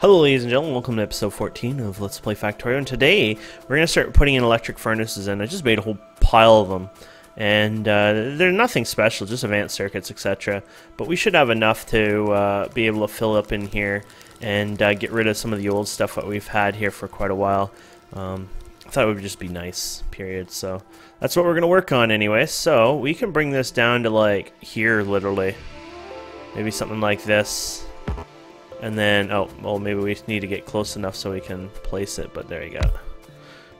Hello ladies and gentlemen, welcome to episode 14 of Let's Play Factorio, and today we're going to start putting in electric furnaces in. I just made a whole pile of them, and uh, they're nothing special, just advanced circuits, etc. But we should have enough to uh, be able to fill up in here and uh, get rid of some of the old stuff that we've had here for quite a while. Um, I thought it would just be nice, period. So that's what we're going to work on anyway. So we can bring this down to like here, literally. Maybe something like this. And then, oh, well, maybe we need to get close enough so we can place it, but there you go.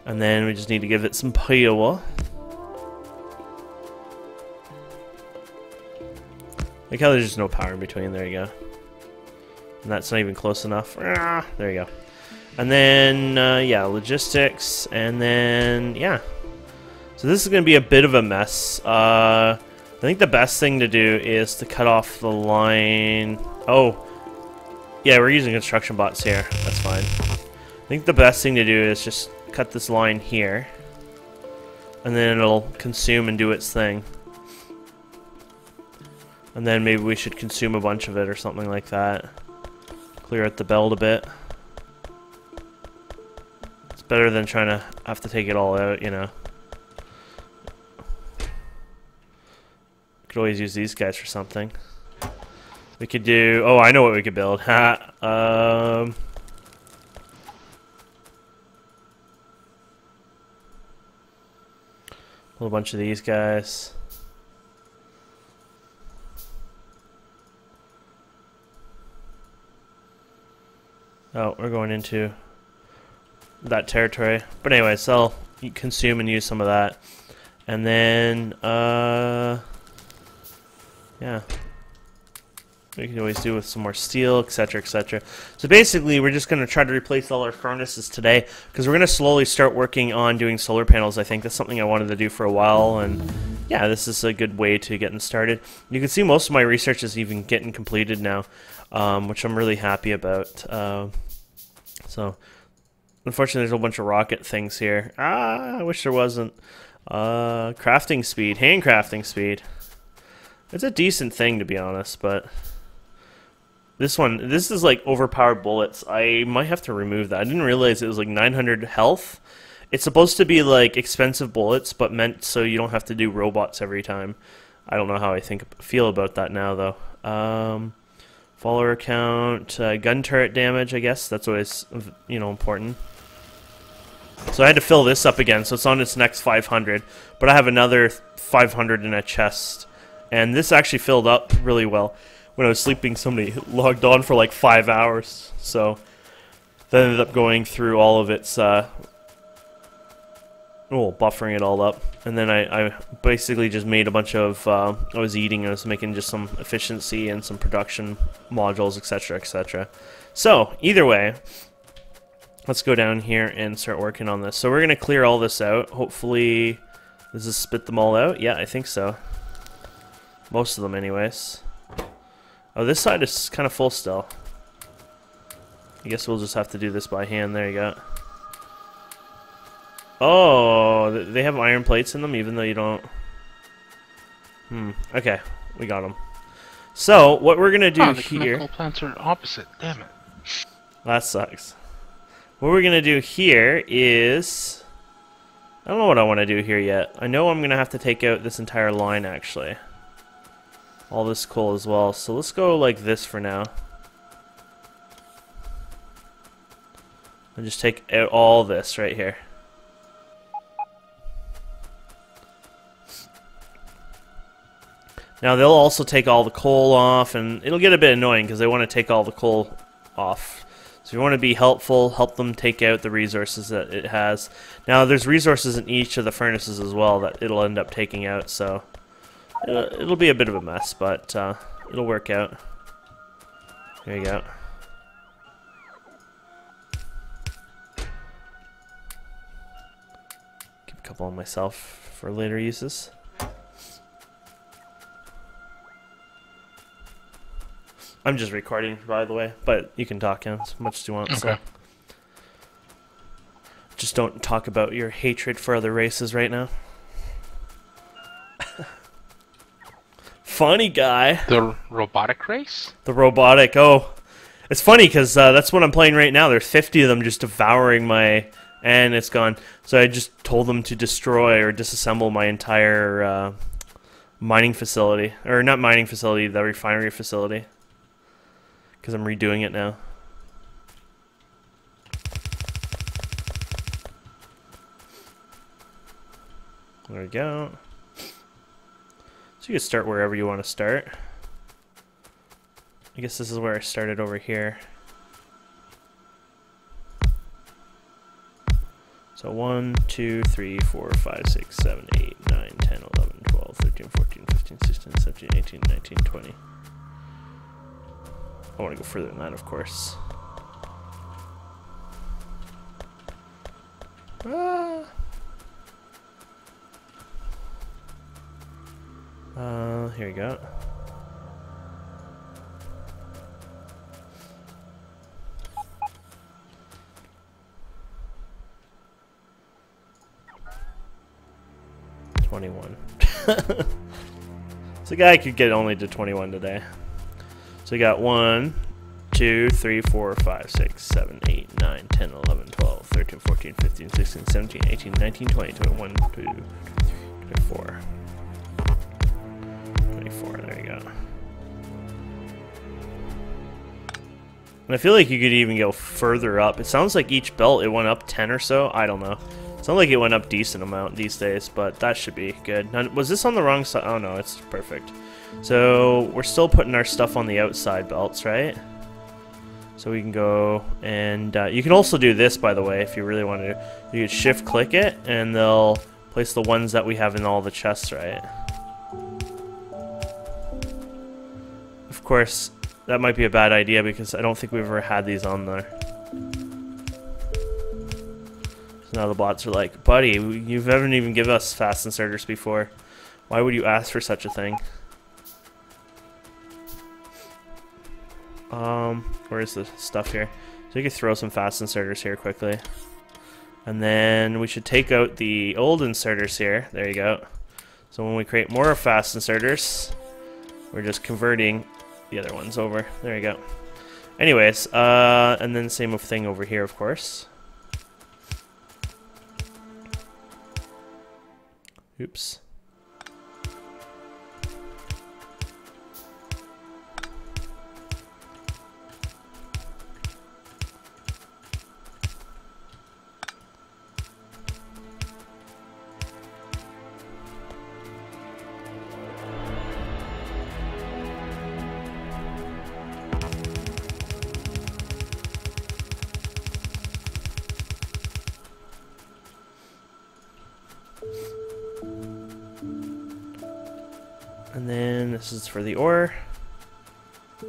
And then we just need to give it some power. Like how there's just no power in between, there you go. And that's not even close enough. Ah, there you go. And then, uh, yeah, logistics, and then, yeah. So this is going to be a bit of a mess. Uh, I think the best thing to do is to cut off the line... Oh, yeah, we're using construction bots here. That's fine. I think the best thing to do is just cut this line here. And then it'll consume and do its thing. And then maybe we should consume a bunch of it or something like that. Clear out the belt a bit. It's better than trying to have to take it all out, you know. Could always use these guys for something. We could do... Oh, I know what we could build. Um... A bunch of these guys. Oh, we're going into that territory. But anyways, I'll consume and use some of that. And then, uh... Yeah. We can always do with some more steel, etc., etc. So basically, we're just going to try to replace all our furnaces today, because we're going to slowly start working on doing solar panels, I think. That's something I wanted to do for a while, and yeah, this is a good way to getting started. You can see most of my research is even getting completed now, um, which I'm really happy about. Uh, so, unfortunately, there's a bunch of rocket things here. Ah, I wish there wasn't. Uh, crafting speed, hand crafting speed. It's a decent thing, to be honest, but... This one, this is like overpowered bullets. I might have to remove that. I didn't realize it was like 900 health. It's supposed to be like expensive bullets, but meant so you don't have to do robots every time. I don't know how I think feel about that now though. Um, follower count, uh, gun turret damage. I guess that's always you know important. So I had to fill this up again, so it's on its next 500. But I have another 500 in a chest, and this actually filled up really well when I was sleeping, somebody logged on for like five hours. So that ended up going through all of its, uh, buffering it all up. And then I, I basically just made a bunch of, uh, I was eating, I was making just some efficiency and some production modules, etc., etc. So, either way, let's go down here and start working on this. So we're going to clear all this out. Hopefully, does this spit them all out? Yeah, I think so. Most of them anyways. Oh, this side is kind of full still. I guess we'll just have to do this by hand. There you go. Oh, they have iron plates in them even though you don't... Hmm, okay. We got them. So, what we're going to do oh, the here... plants are opposite. Damn it. That sucks. What we're going to do here is... I don't know what I want to do here yet. I know I'm going to have to take out this entire line, actually all this coal as well. So let's go like this for now. And just take out all this right here. Now they'll also take all the coal off, and it'll get a bit annoying because they want to take all the coal off. So you want to be helpful, help them take out the resources that it has. Now there's resources in each of the furnaces as well that it'll end up taking out, so It'll, it'll be a bit of a mess, but uh, it'll work out. There you go. Keep a couple on myself for later uses. I'm just recording, by the way, but you can talk in as much as you want. Okay. So. Just don't talk about your hatred for other races right now. Funny guy. The robotic race? The robotic. Oh, It's funny because uh, that's what I'm playing right now. There's 50 of them just devouring my, and it's gone. So I just told them to destroy or disassemble my entire uh, mining facility, or not mining facility, the refinery facility, because I'm redoing it now. There we go. So you can start wherever you want to start. I guess this is where I started over here. So 1, 2, 3, 4, 5, 6, 7, 8, 9, 10, 11, 12, 13, 14, 15, 16, 17, 18, 19, 20. I want to go further than that, of course. Ah. Uh, here we go. Twenty-one. so guy could get only to twenty-one today. So we got one, two, three, four, five, six, seven, eight, nine, ten, eleven, twelve, thirteen, fourteen, fifteen, sixteen, seventeen, eighteen, nineteen, twenty, twenty-one, two, twenty-four. 24, And I feel like you could even go further up. It sounds like each belt, it went up 10 or so. I don't know. Sounds like it went up decent amount these days, but that should be good. Now, was this on the wrong side? Oh no, it's perfect. So we're still putting our stuff on the outside belts, right? So we can go and uh, you can also do this, by the way, if you really want to. You can shift click it and they'll place the ones that we have in all the chests, right? Of course, that might be a bad idea because I don't think we've ever had these on there. So now the bots are like, buddy, you haven't even given us fast inserters before. Why would you ask for such a thing? Um, where's the stuff here? So you could throw some fast inserters here quickly. And then we should take out the old inserters here. There you go. So when we create more fast inserters, we're just converting the other ones over. There you go. Anyways, uh, and then same thing over here, of course. Oops. Ore. There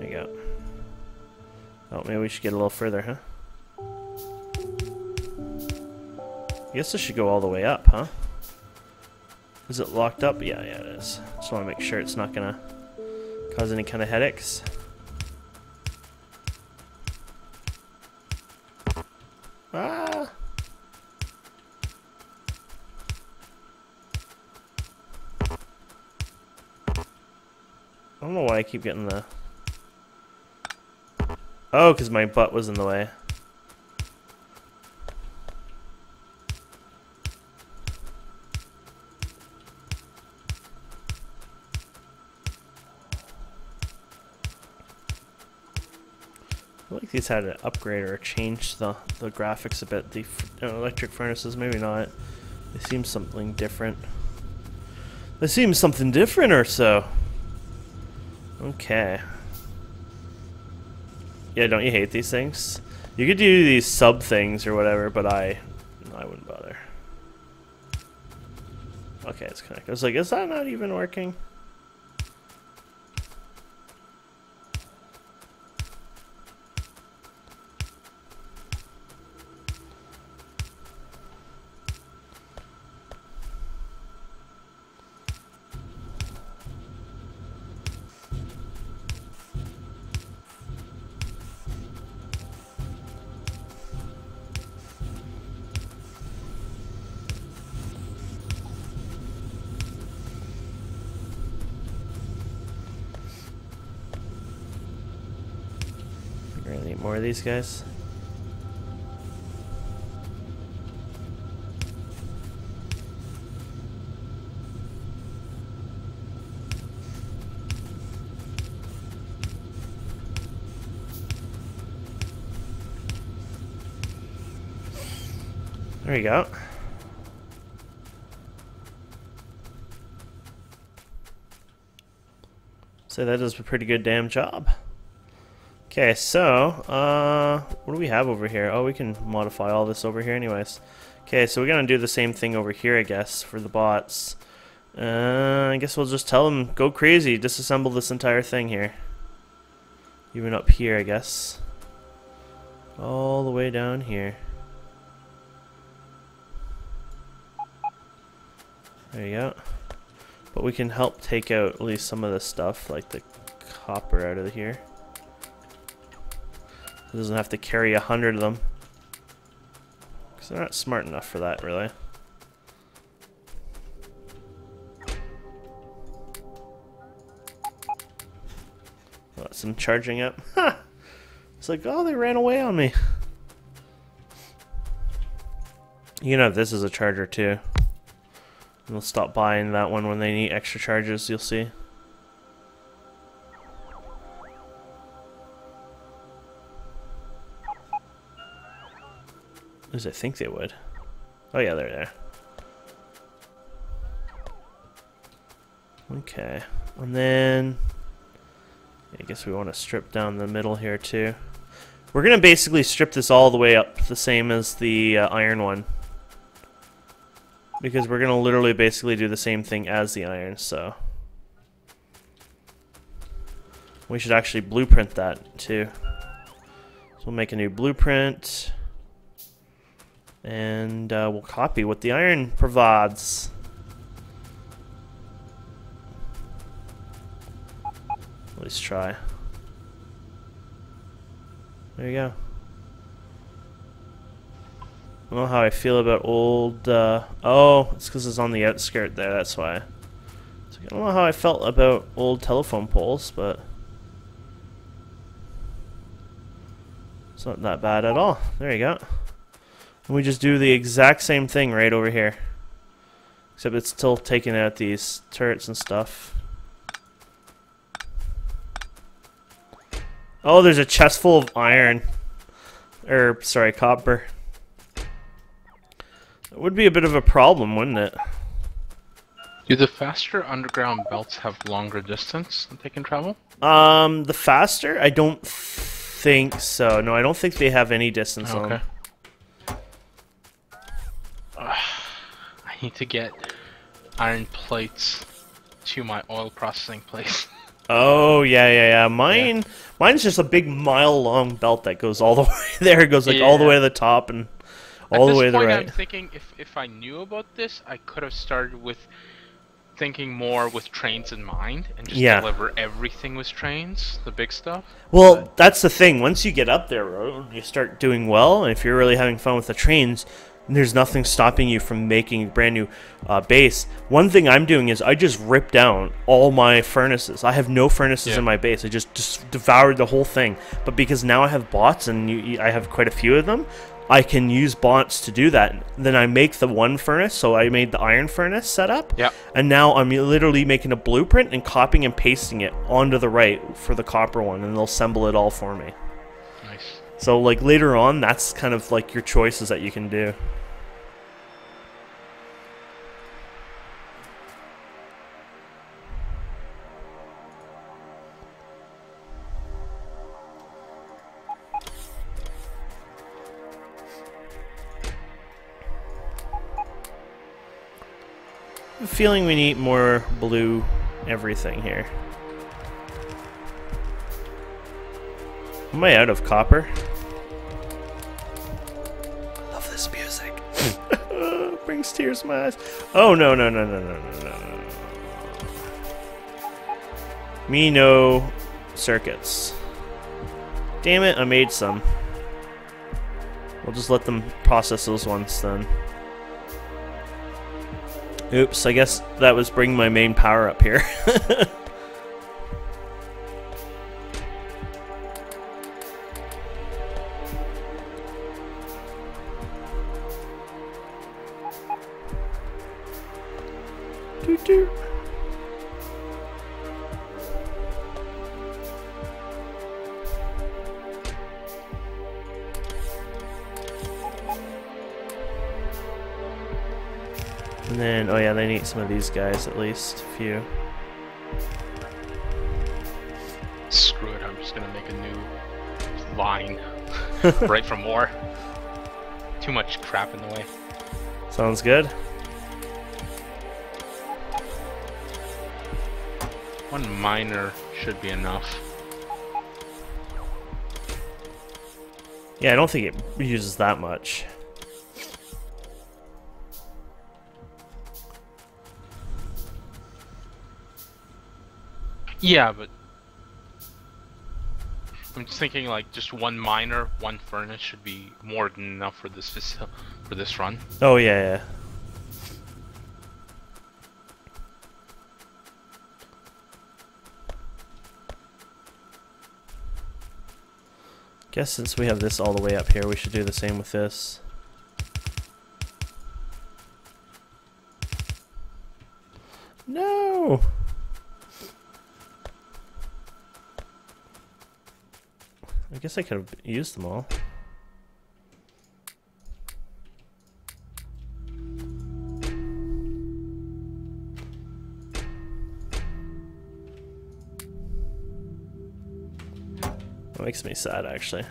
you go. Oh, maybe we should get a little further, huh? I guess this should go all the way up, huh? Is it locked up? Yeah, yeah, it is. Just want to make sure it's not going to cause any kind of headaches. Ah! Don't know why I keep getting the... Oh, because my butt was in the way. I like these had an upgrade or change the, the graphics a bit. The uh, electric furnaces, maybe not. They seem something different. They seem something different or so. Okay. Yeah, don't you hate these things? You could do these sub things or whatever, but I, I wouldn't bother. Okay, it's connected. I was like, is that not even working? More these guys. There you go. So that does a pretty good damn job. Okay, so, uh, what do we have over here? Oh, we can modify all this over here anyways. Okay, so we're gonna do the same thing over here, I guess, for the bots. Uh, I guess we'll just tell them, go crazy, disassemble this entire thing here. Even up here, I guess. All the way down here. There you go. But we can help take out at least some of the stuff, like the copper out of here. Doesn't have to carry a hundred of them. Because they're not smart enough for that, really. Oh, some charging up. Ha! It's like, oh, they ran away on me. You know, this is a charger too. They'll stop buying that one when they need extra charges, you'll see. I think they would. Oh yeah, they're there. Okay, and then I guess we want to strip down the middle here too. We're gonna basically strip this all the way up, the same as the uh, iron one. Because we're going to literally basically do the same thing as the iron, so... We should actually blueprint that, too. So we'll make a new blueprint. And uh, we'll copy what the iron provides. At least try. There you go. I don't know how I feel about old, uh, oh, it's because it's on the outskirt there, that's why. So I don't know how I felt about old telephone poles, but it's not that bad at all. There you go. And we just do the exact same thing right over here. Except it's still taking out these turrets and stuff. Oh, there's a chest full of iron. Or, sorry, copper. It would be a bit of a problem, wouldn't it? Do the faster underground belts have longer distance that they can travel? Um, the faster? I don't think so. No, I don't think they have any distance okay. on uh, I need to get iron plates to my oil processing place. Oh yeah, yeah, yeah. Mine, yeah. mine's just a big mile-long belt that goes all the way there. It goes like yeah. all the way to the top and all the way to the right. I'm thinking if if I knew about this, I could have started with thinking more with trains in mind and just yeah. deliver everything with trains, the big stuff. Well, but... that's the thing. Once you get up there, you start doing well, and if you're really having fun with the trains, there's nothing stopping you from making a brand new uh, base. One thing I'm doing is I just ripped down all my furnaces. I have no furnaces yeah. in my base. I just, just devoured the whole thing. But because now I have bots and you, I have quite a few of them, I can use bots to do that. Then I make the one furnace, so I made the iron furnace setup. Yeah. And now I'm literally making a blueprint and copying and pasting it onto the right for the copper one, and they'll assemble it all for me. So like later on, that's kind of like your choices that you can do. feeling we need more blue everything here. Am I out of copper? I love this music. Brings tears to my eyes. Oh, no, no, no, no, no, no, no. Me no circuits. Damn it, I made some. We'll just let them process those ones then. Oops, I guess that was bringing my main power up here. And then, oh yeah, they need some of these guys at least, a few. Screw it, I'm just gonna make a new line right from war. Too much crap in the way. Sounds good. One miner should be enough. Yeah, I don't think it uses that much. Yeah, but I'm just thinking like just one miner, one furnace should be more than enough for this for this run. Oh yeah, yeah. Guess since we have this all the way up here, we should do the same with this. I could have used them all. That makes me sad, actually.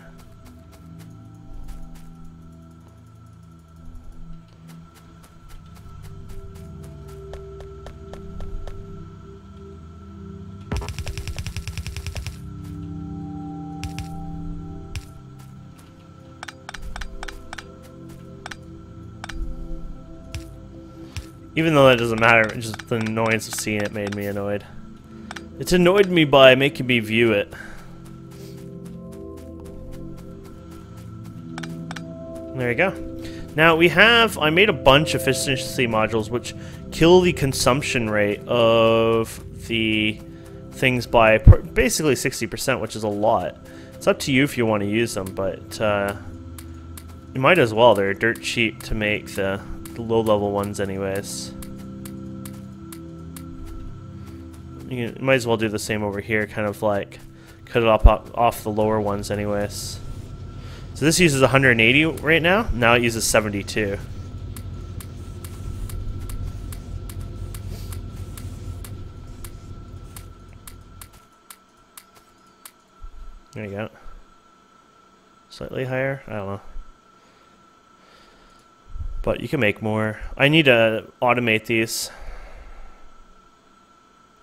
Even though that doesn't matter, it's just the annoyance of seeing it made me annoyed. It's annoyed me by making me view it. There you go. Now we have, I made a bunch of efficiency modules which kill the consumption rate of the things by basically 60%, which is a lot. It's up to you if you want to use them, but uh, you might as well. They're dirt cheap to make the, the low-level ones anyways. You might as well do the same over here, kind of like cut it off, off the lower ones anyways. So this uses 180 right now. Now it uses 72. There you go. Slightly higher? I don't know. But you can make more. I need to automate these.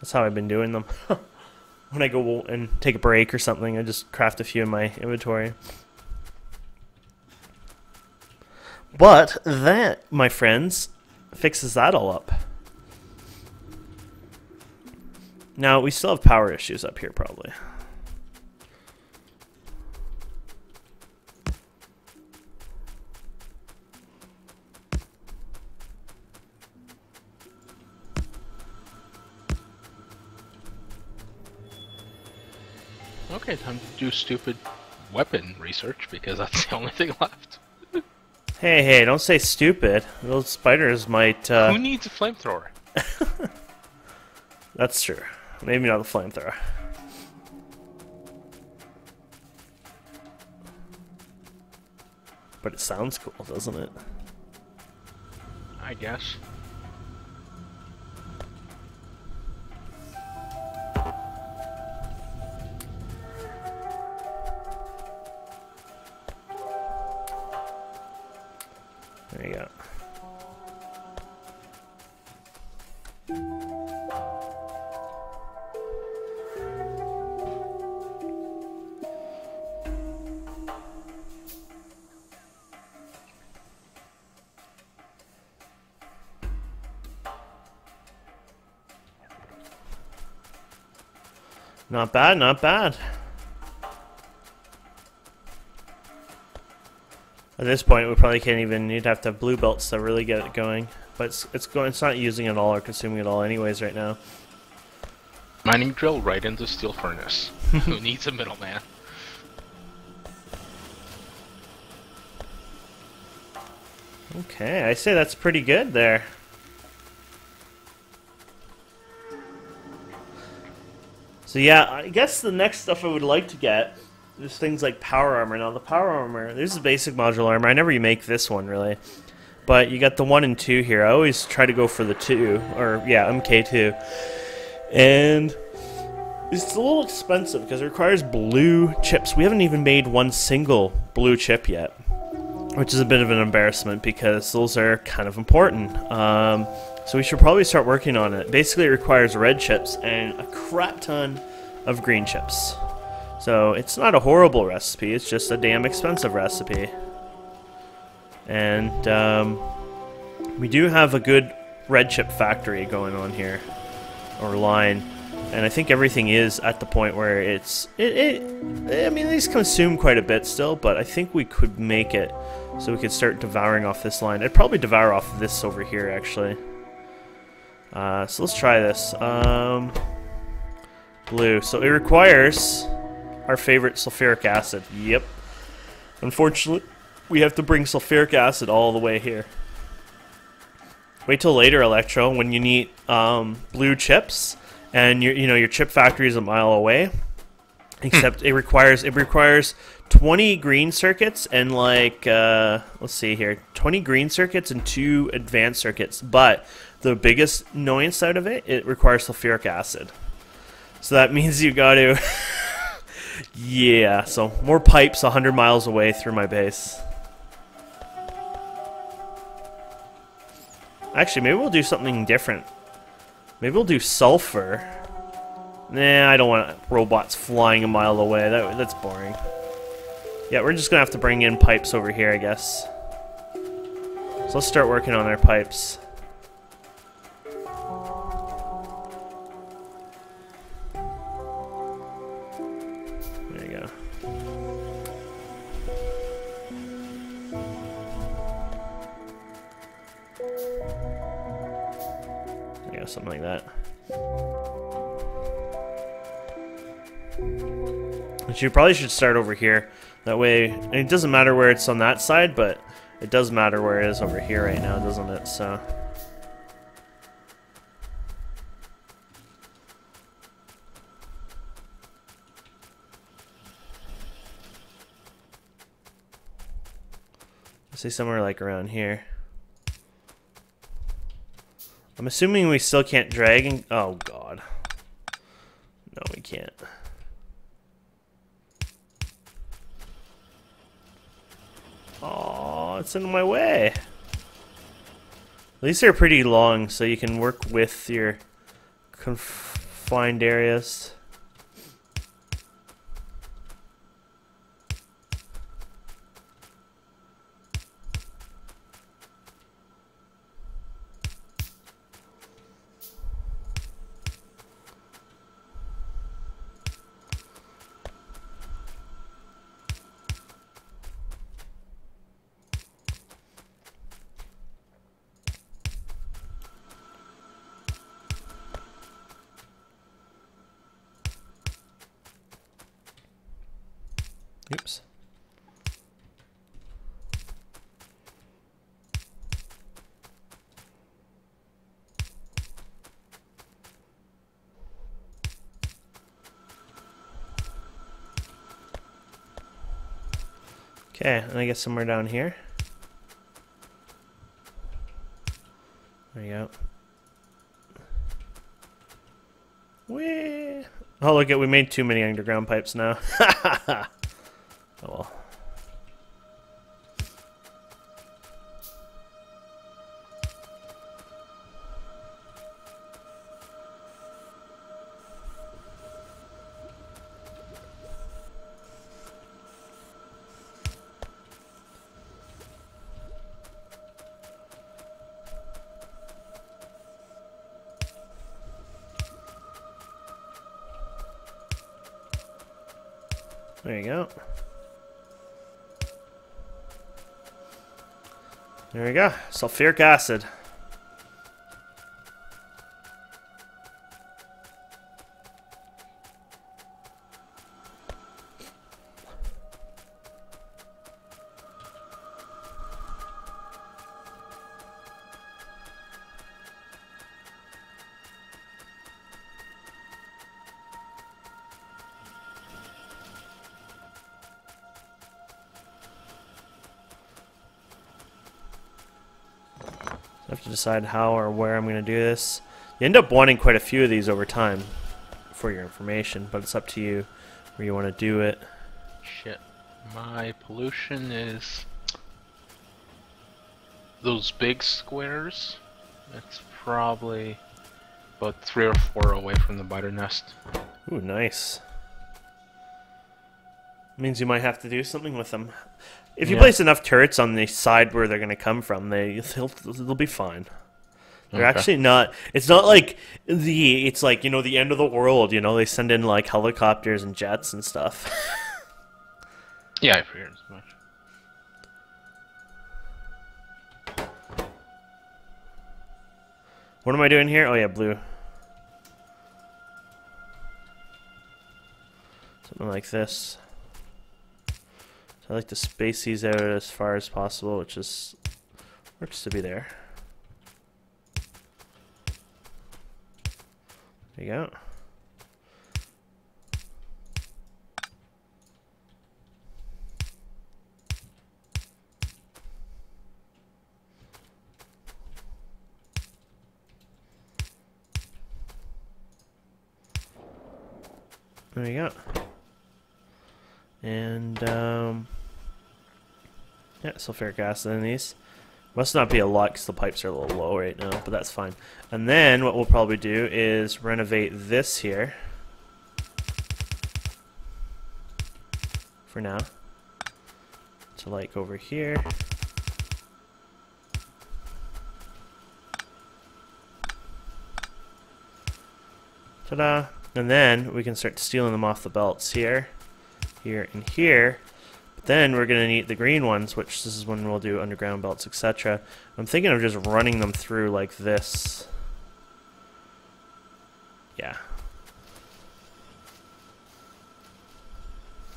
That's how I've been doing them. when I go and take a break or something, I just craft a few in my inventory. But that, my friends, fixes that all up. Now, we still have power issues up here, probably. Okay, time to do stupid weapon research because that's the only thing left. Hey, hey, don't say stupid. Those spiders might, uh... Who needs a flamethrower? That's true. Maybe not a flamethrower. But it sounds cool, doesn't it? I guess. Not bad, not bad. At this point, we probably can't even. You'd have to have blue belts to really get it going. But it's it's going. It's not using it all or consuming it all, anyways, right now. Mining drill right into steel furnace. Who needs a middleman? Okay, I say that's pretty good there. So yeah, I guess the next stuff I would like to get is things like power armor. Now the power armor, this is basic modular armor. I never make this one really, but you got the one and two here. I always try to go for the two, or yeah, MK2, and it's a little expensive because it requires blue chips. We haven't even made one single blue chip yet, which is a bit of an embarrassment because those are kind of important. Um, so we should probably start working on it. Basically, it requires red chips and a crap ton of green chips. So it's not a horrible recipe, it's just a damn expensive recipe. And um, we do have a good red chip factory going on here, or line. And I think everything is at the point where it's... It, it, I mean, these consume quite a bit still, but I think we could make it so we could start devouring off this line. I'd probably devour off this over here, actually. Uh, so let's try this. Um, blue. So it requires our favorite sulfuric acid. Yep. Unfortunately, we have to bring sulfuric acid all the way here. Wait till later, Electro, when you need um, blue chips, and your you know your chip factory is a mile away. Except it requires it requires 20 green circuits and like uh, let's see here, 20 green circuits and two advanced circuits. But the biggest annoyance out of it, it requires sulfuric acid. So that means you got to, yeah. So more pipes 100 miles away through my base. Actually, maybe we'll do something different. Maybe we'll do sulfur. Nah, I don't want robots flying a mile away. That, that's boring. Yeah, we're just gonna have to bring in pipes over here, I guess. So let's start working on our pipes. You probably should start over here. That way, it doesn't matter where it's on that side, but it does matter where it is over here right now, doesn't it? So. say somewhere like around here. I'm assuming we still can't drag and... Oh, God. No, we can't. It's in my way. These they're pretty long, so you can work with your confined areas. Oops. Okay, and I guess somewhere down here. There you go. Whee! Oh, look at we made too many underground pipes now. There you go. There we go. Sulfuric acid. Decide how or where I'm going to do this. You end up wanting quite a few of these over time for your information, but it's up to you where you want to do it. Shit. My pollution is those big squares. It's probably about three or four away from the biter nest. Ooh, nice. Means you might have to do something with them. If you Yeah. place enough turrets on the side where they're going to come from, they they'll, they'll be fine. They're Okay. actually not. It's not like the. It's like you know the end of the world. You know they send in like helicopters and jets and stuff. Yeah, I figured as much. what am I doing here? Oh yeah, blue. Something like this. So I like to space these out as far as possible, which is works to be there. There you go. There you go. And, um, yeah, sulfuric acid in these. Must not be a lot because the pipes are a little low right now, but that's fine. And then what we'll probably do is renovate this here. For now. To like over here. Ta-da! And then we can start stealing them off the belts here, here, and here. But then we're going to need the green ones, which this is when we'll do underground belts, etc. I'm thinking of just running them through like this. Yeah.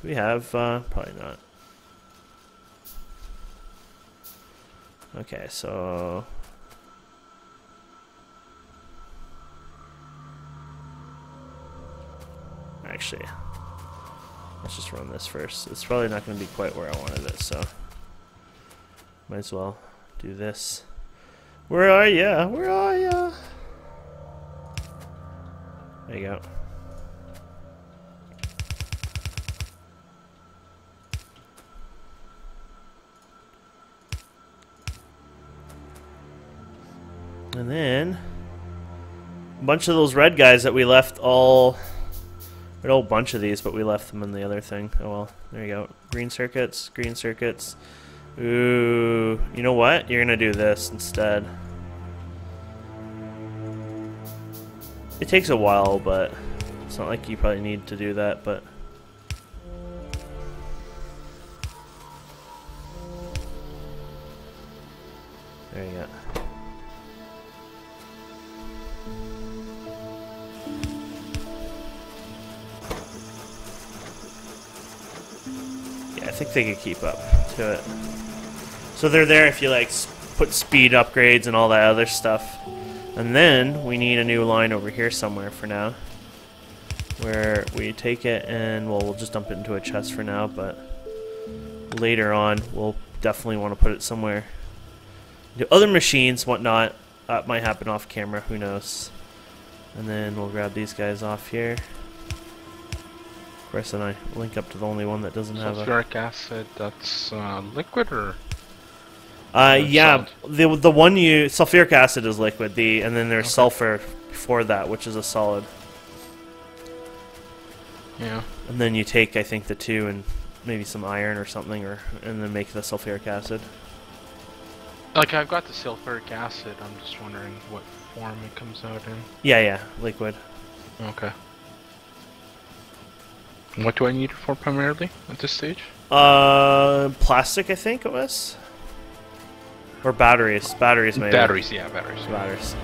We have, uh, probably not. Okay, so Actually, let's just run this first. It's probably not going to be quite where I wanted it, so might as well do this. Where are ya? Where are ya? There you go. And then a bunch of those red guys that we left all a whole bunch of these, but we left them in the other thing. Oh well, there you go. Green circuits, green circuits. Ooh, you know what? You're gonna do this instead. It takes a while, but it's not like you probably need to do that, but... There you go. Think they could keep up to it. So they're there if you like put speed upgrades and all that other stuff. And then we need a new line over here somewhere for now. Where we take it and well, we'll just dump it into a chest for now, but later on we'll definitely want to put it somewhere. Do other machines, whatnot. That might happen off camera, who knows. And then we'll grab these guys off here. Course, then I link up to the only one that doesn't have a... Sulfuric acid, that's uh, liquid or? Uh, yeah, the the one you sulfuric acid is liquid, the and then there's Okay. sulfur before that, which is a solid. Yeah. And then you take, I think, the two and maybe some iron or something, or and then make the sulfuric acid. Like I've got the sulfuric acid, I'm just wondering what form it comes out in. Yeah, yeah, liquid. Okay. What do I need it for primarily at this stage? Uh, plastic, I think it was, or batteries. Batteries, maybe. Batteries, yeah, batteries. Batteries.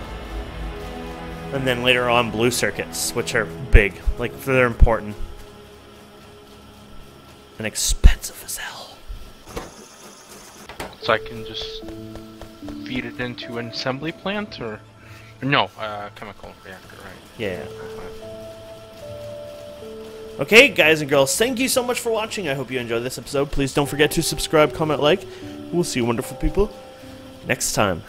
And then later on, blue circuits, which are big, like they're important and expensive as hell. So I can just feed it into an assembly plant or no, uh, chemical reactor, right? Yeah. Okay, guys and girls, thank you so much for watching. I hope you enjoyed this episode. Please don't forget to subscribe, comment, like. We'll see you wonderful people next time.